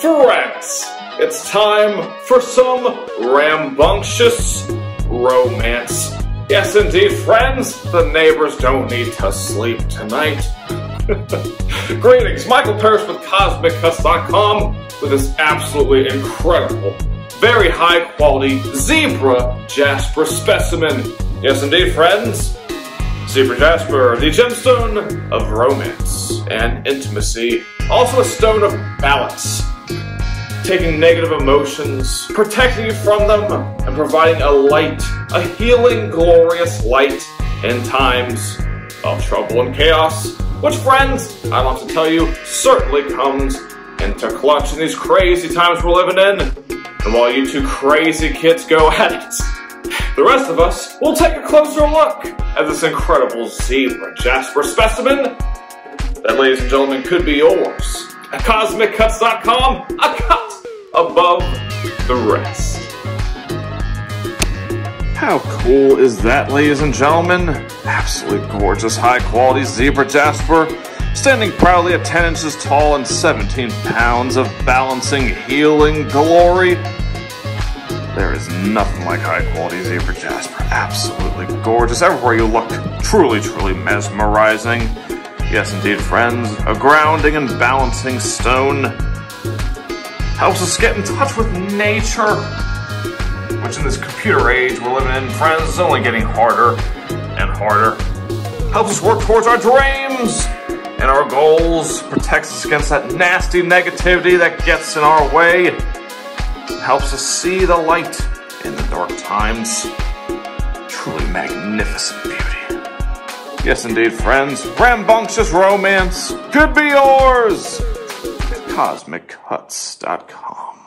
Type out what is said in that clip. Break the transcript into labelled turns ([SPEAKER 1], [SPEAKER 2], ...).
[SPEAKER 1] Friends, it's time for some rambunctious romance. Yes, indeed, friends, the neighbors don't need to sleep tonight. Greetings, Michael Parrish with CosmicCuts.com with this absolutely incredible, very high quality zebra jasper specimen. Yes, indeed, friends, Zebra Jasper, the gemstone of romance and intimacy, also a stone of balance taking negative emotions, protecting you from them, and providing a light, a healing, glorious light in times of trouble and chaos. Which, friends, I want to tell you, certainly comes into clutch in these crazy times we're living in. And while you two crazy kids go at it, the rest of us will take a closer look at this incredible zebra jasper specimen that, ladies and gentlemen, could be yours. At CosmicCuts.com, above the rest. How cool is that, ladies and gentlemen? Absolutely gorgeous, high quality zebra jasper, standing proudly at 10 inches tall and 17 pounds of balancing, healing glory. There is nothing like high quality zebra jasper. Absolutely gorgeous. Everywhere you look, truly, truly mesmerizing. Yes, indeed, friends, a grounding and balancing stone helps us get in touch with nature, which in this computer age we're living in, friends, is only getting harder and harder. Helps us work towards our dreams and our goals, protects us against that nasty negativity that gets in our way, helps us see the light in the dark times. Truly magnificent beauty. Yes, indeed, friends, rambunctious romance could be yours. CosmicCuts.com.